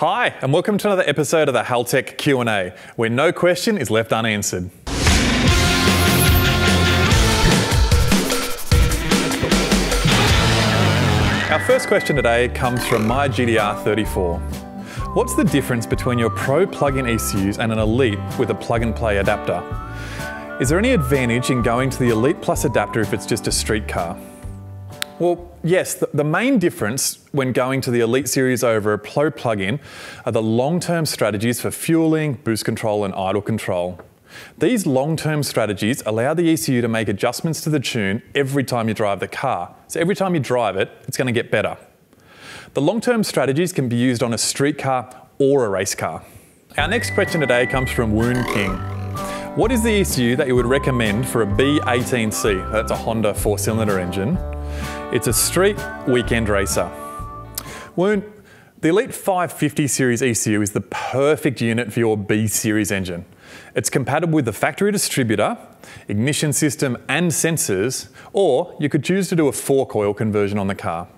Hi, and welcome to another episode of the Haltech Q&A, where no question is left unanswered. Our first question today comes from my GDR 34. What's the difference between your Pro plug-in ECUs and an Elite with a plug-and-play adapter? Is there any advantage in going to the Elite Plus adapter if it's just a street car? Well, yes, the, the, main difference when going to the Elite series over a Pro plug-in are the long-term strategies for fueling, boost control and idle control. These long-term strategies allow the ECU to make adjustments to the tune every time you drive the car. So every time you drive it, it's going to get better. The long-term strategies can be used on a street car or a race car. Our next question today comes from Woon King. What is the ECU that you would recommend for a B18C? That's a Honda four-cylinder engine it's a street weekend racer. The Elite 550 series ECU is the perfect unit for your B series engine. It's compatible with the factory distributor, ignition system and sensors, or you could choose to do a four coil conversion on the car.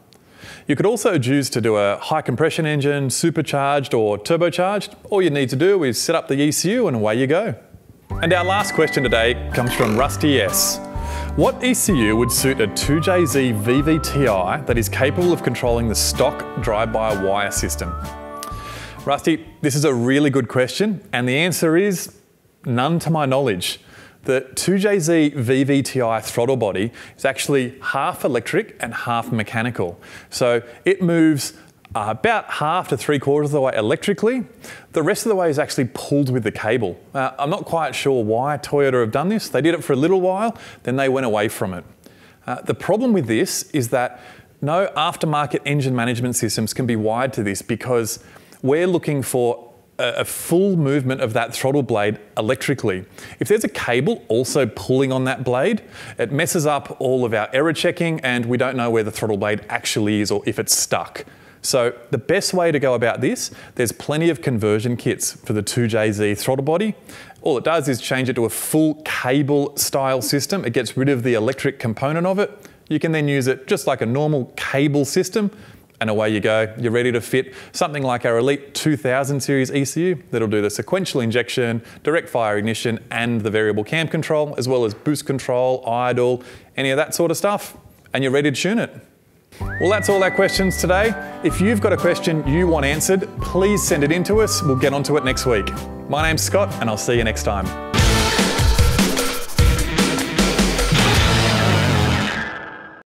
You could also choose to do a high compression engine, supercharged or turbocharged. All you need to do is set up the ECU and away you go. And our last question today comes from Rusty S. What ECU would suit a 2JZ VVTi that is capable of controlling the stock drive-by-wire system? Rusty, this is a really good question, and the answer is none to my knowledge. The 2JZ VVTi throttle body is actually half electric and half mechanical. So it moves about half to three quarters of the way electrically. The rest of the way is actually pulled with the cable. Uh, I'm not quite sure why Toyota have done this. They did it for a little while, then they went away from it. Uh, the problem with this is that no aftermarket engine management systems can be wired to this because we're looking for a, full movement of that throttle blade electrically. If there's a cable also pulling on that blade, it messes up all of our error checking and we don't know where the throttle blade actually is or if it's stuck. So the best way to go about this, there's plenty of conversion kits for the 2JZ throttle body. All it does is change it to a full cable style system. It gets rid of the electric component of it. You can then use it just like a normal cable system and away you go. You're ready to fit something like our Elite 2000 series ECU that'll do the sequential injection, direct fire ignition, and the variable cam control, as well as boost control, idle, any of that sort of stuff. And you're ready to tune it. Well, that's all our questions today. If you've got a question you want answered, please send it in to us. We'll get onto it next week. My name's Scott, and I'll see you next time.